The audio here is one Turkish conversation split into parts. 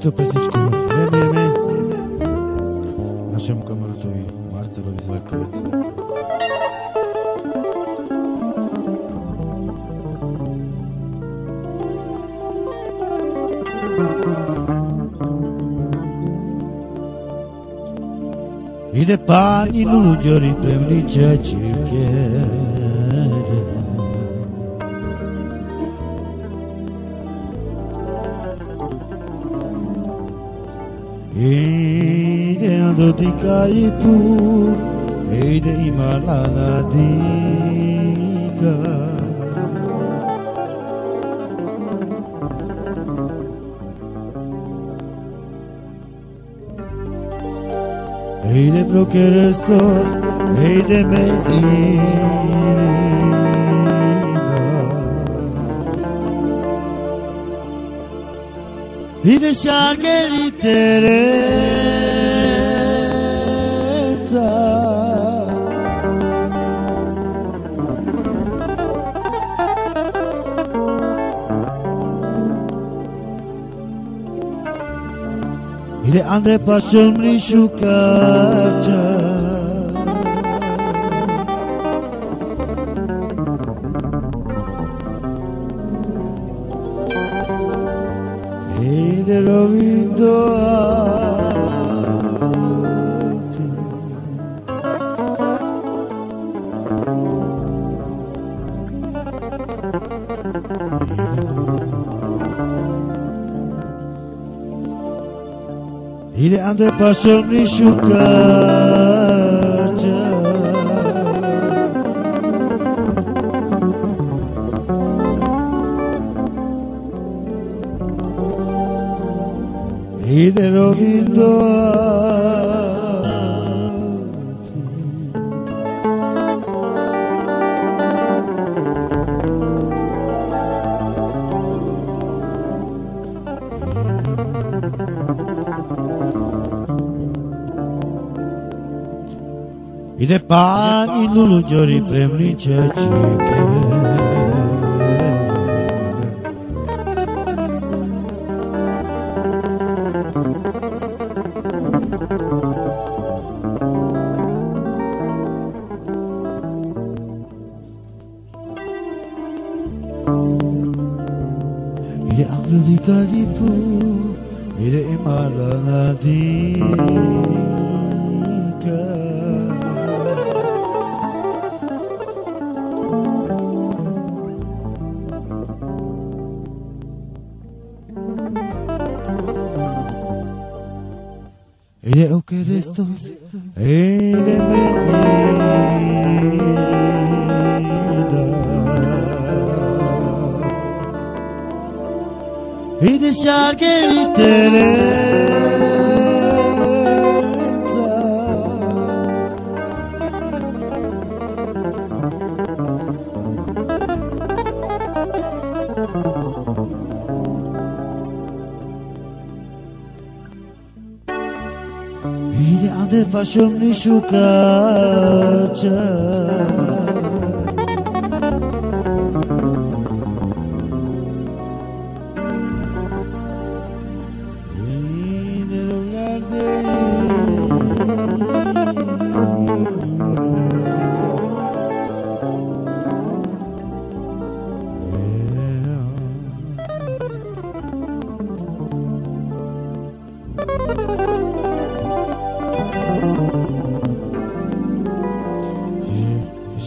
Следващата песничка в време нашему камарадови Марцелови Заковец. Иде пани лудјори премни чечивке Ide ando di Kalipur, ide imalana dika. Ide prokerestos, ide me ire. İrina. Ide şarkeli tereta. Ide andre paşol mri şukarca. Ide Ide andre paşol mri şukarca. Ide rovindo alti. I de pani lulu gjori premni që qike Quiero que estos elementos y dejar que mi tener Ande pa shumë një shuka që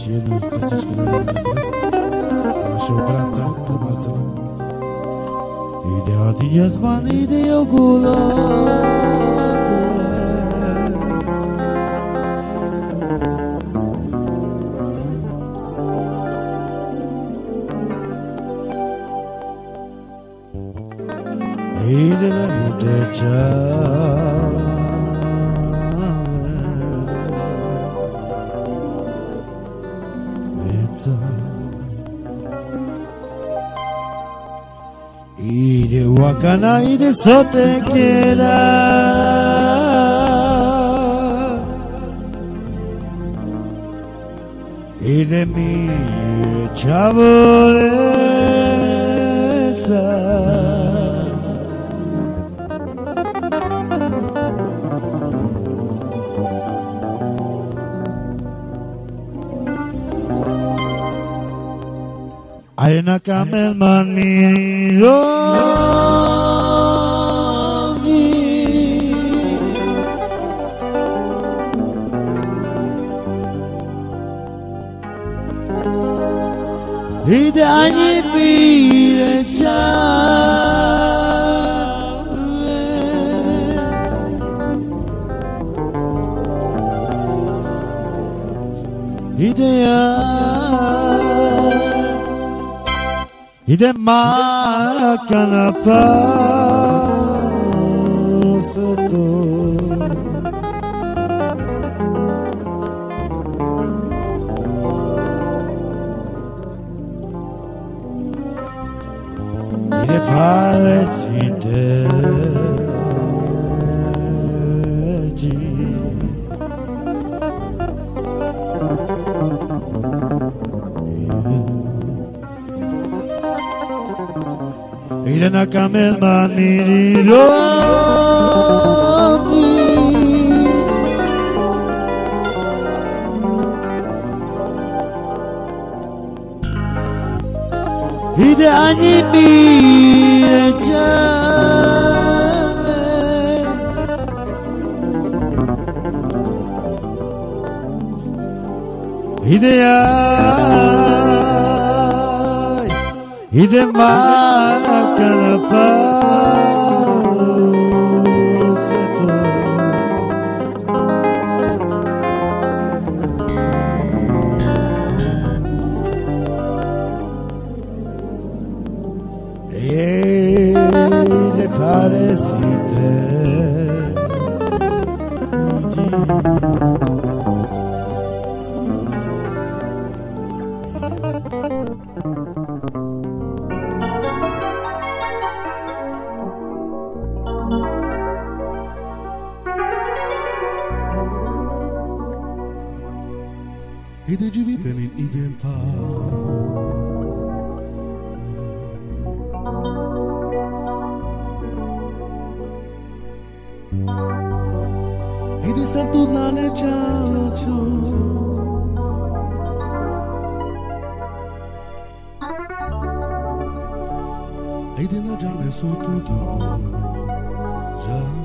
Ще едно песничка за Маргарита. Ще оправда по Марцела. Иде один язман, y de Huacana y de Sotequera y de mi chavales. Ayna kamel man miri rogi bir Idemara canapa soto Ide pares idem pasato Ide paresite Ide nakamel maniriro Ide ani bir çare Ide ya இது மாற கணப்பா Thank you. gdje živite nin igen pa. I di ser tudna nečačo. I di nađane su tudo. Žal.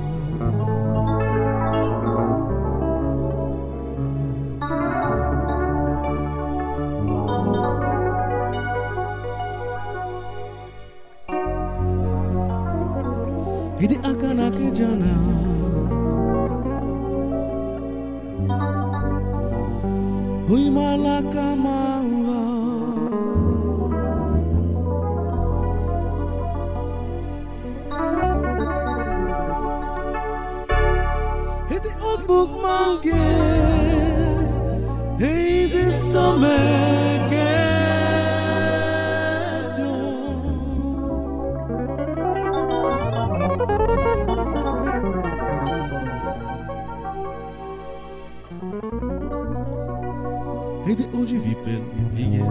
Hey, de onde vi pen igen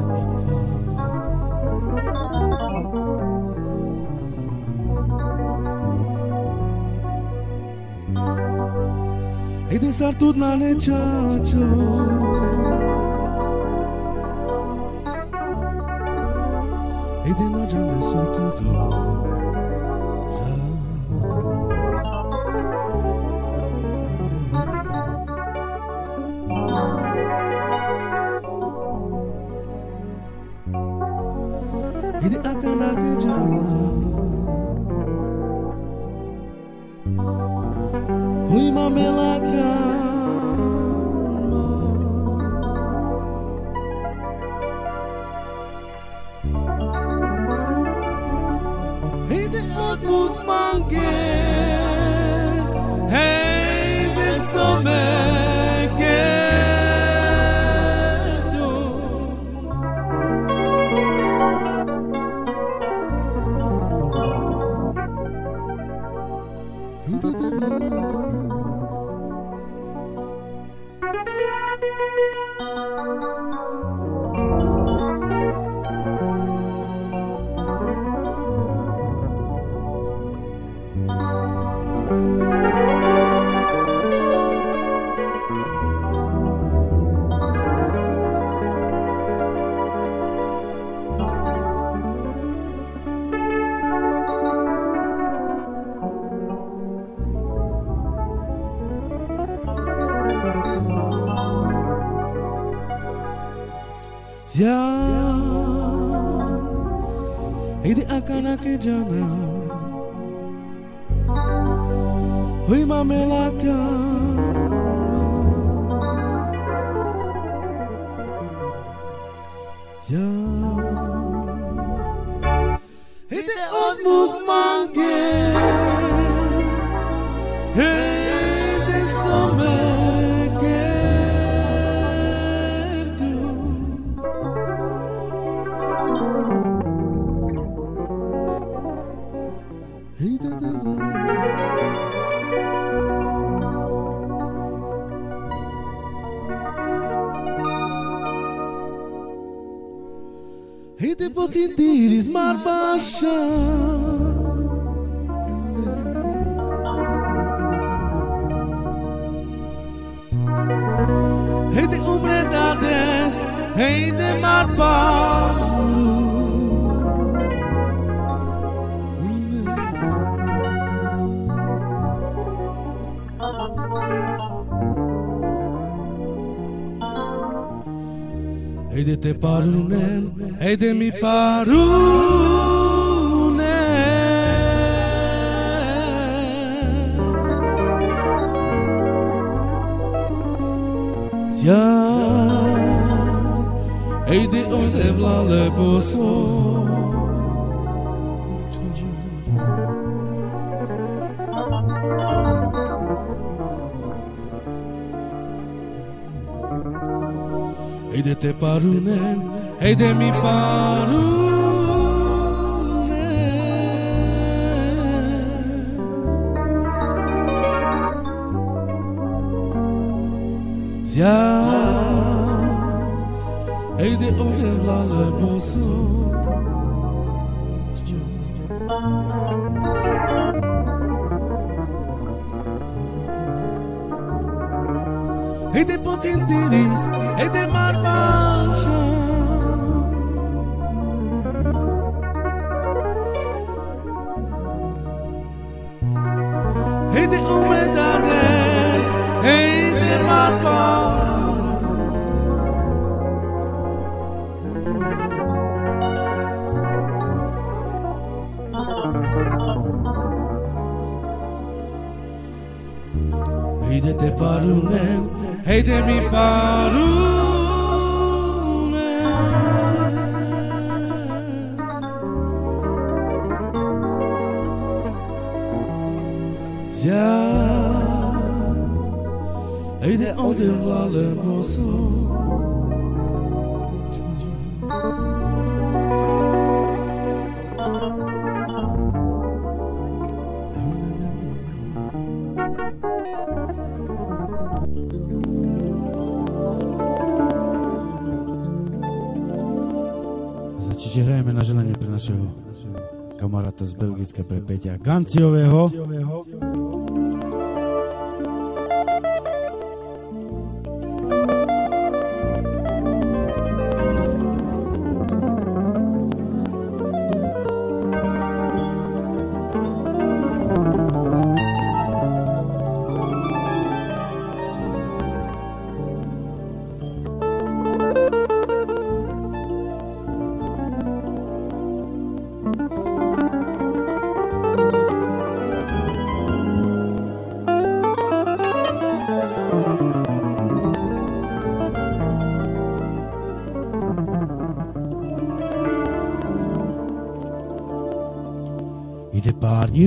Hey, de s-ar tut na nechacho e de noite me solto tudo. down Hindi akan akijana Uy mamelaka paixão. Rei de humildades, E de marbaro. E de te parunen, E de mi paru. 보소 이대때 빠르는 에이데미 빠르 Yeah. Hejde odevlale boso Hejde potin diris. De Ziyan Eyde odim lale bosun Čiže hrajeme na želanie pre našeho kamaráta z belgické pre Peťa Ganciového.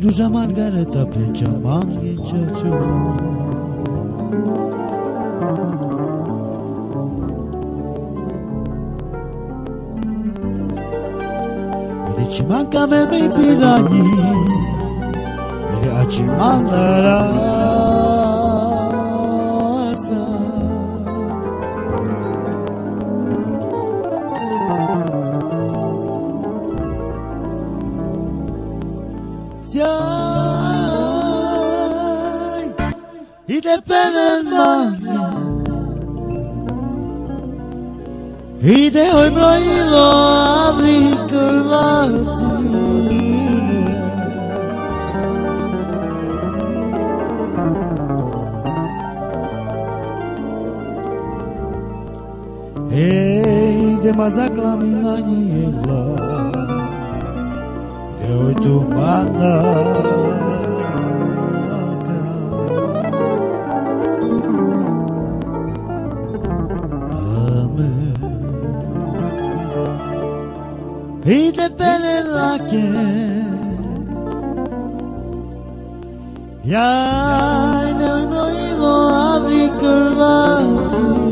Ruža Margareta peča mangi čaču. Ide cimanca me me dependen más Y te hoy prohibido abrir Ei, de mazakla mina niegla De oito manas y te pelelaken Yay ne moilo abri kurvatine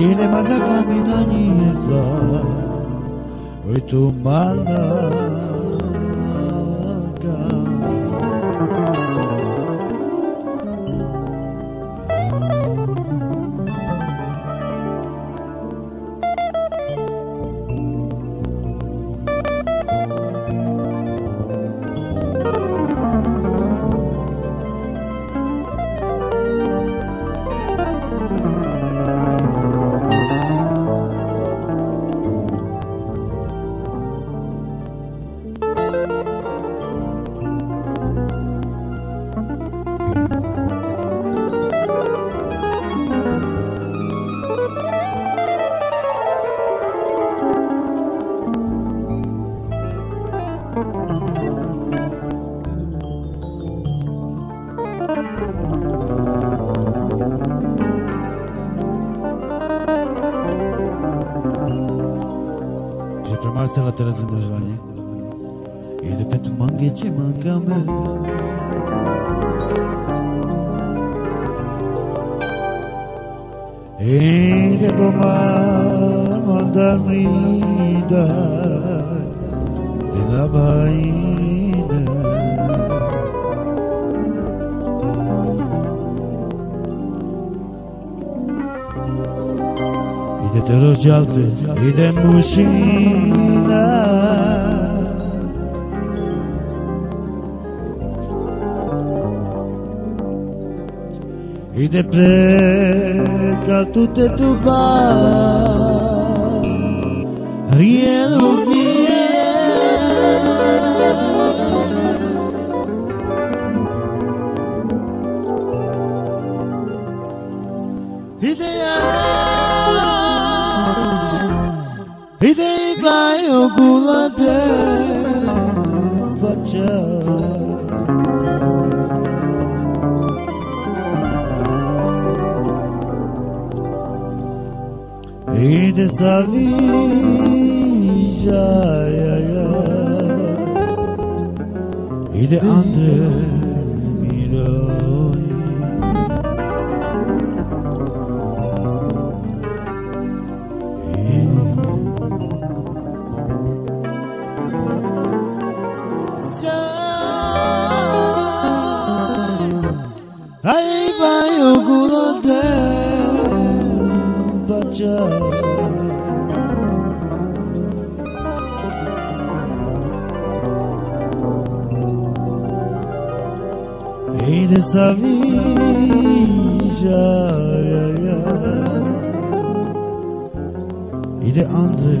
Ile mazakla minani etla Oitu manas Marcela Terezy na żanie Ile pentu mange ci mangame Ile bomar mandar mrida Dina baine Ide te rozdzialby, ide musina e de prega tu te tu ba rien Idei bai ogulade Vachar de sa vie, ja, ja, André. Savija ya ya Ide andre